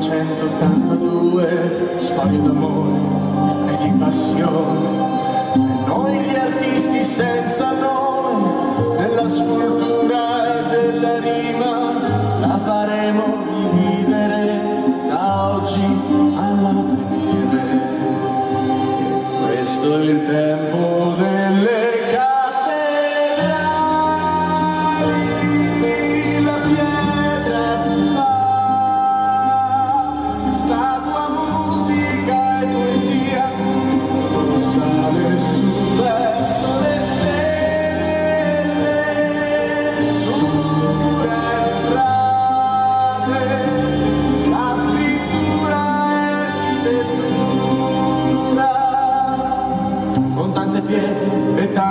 1482 storie d'amore e di passione. Noi gli artisti senza nome della scultura e della rima la faremo rivivere da oggi all'avvenire. Questo è il tempo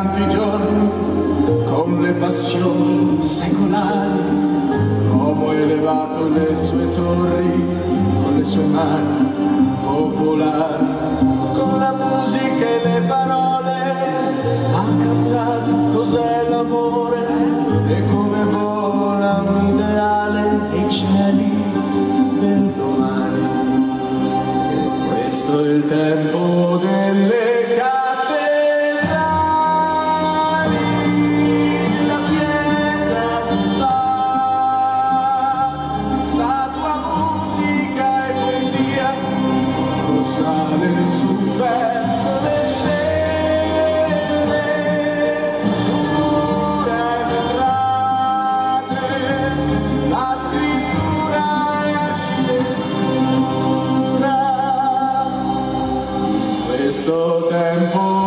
tanti giorni con le passioni secolari. L'uomo elevato le sue torri, con le sue mani popolari, con la musica e le parole, ha cantato cos'è l'amore e come questo tempo